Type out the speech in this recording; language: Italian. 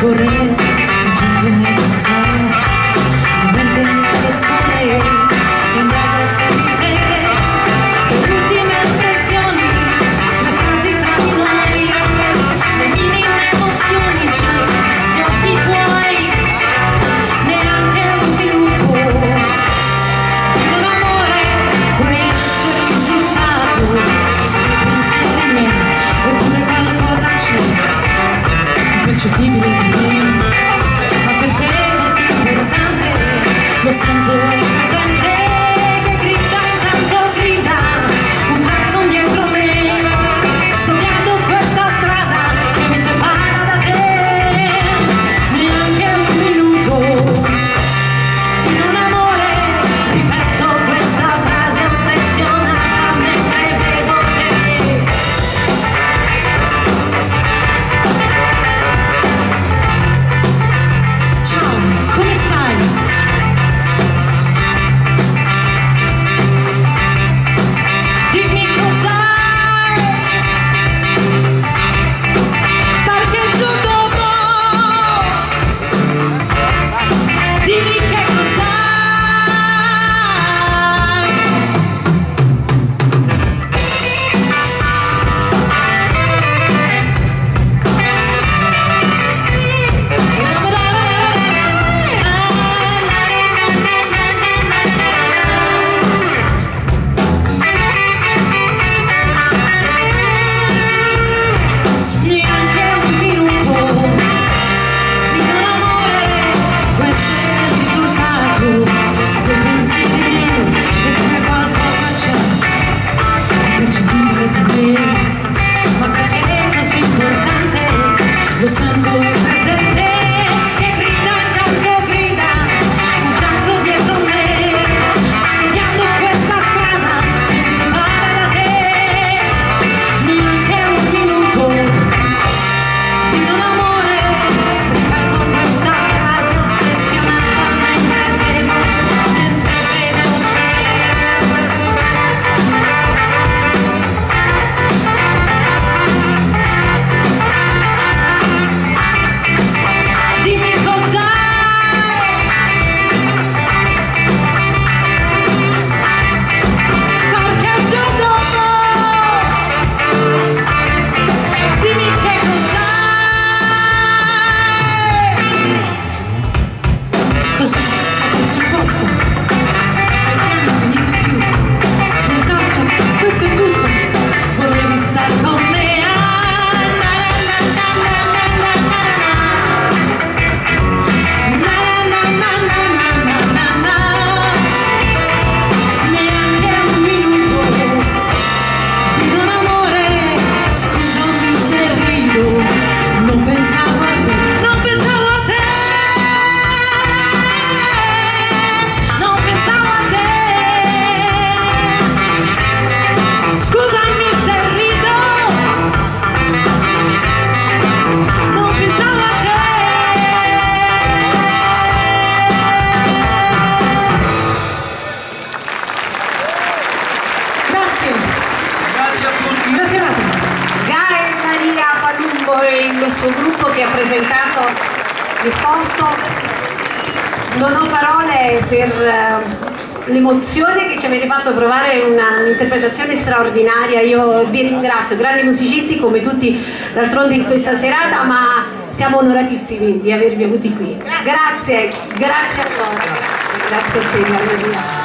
горить. I'm just do. Suo gruppo che ha presentato risposto. Non ho parole per uh, l'emozione che ci avete fatto provare un'interpretazione straordinaria. Io vi ringrazio, grandi musicisti come tutti d'altronde in questa serata, ma siamo onoratissimi di avervi avuti qui. Grazie, grazie. Grazie a te, Maria.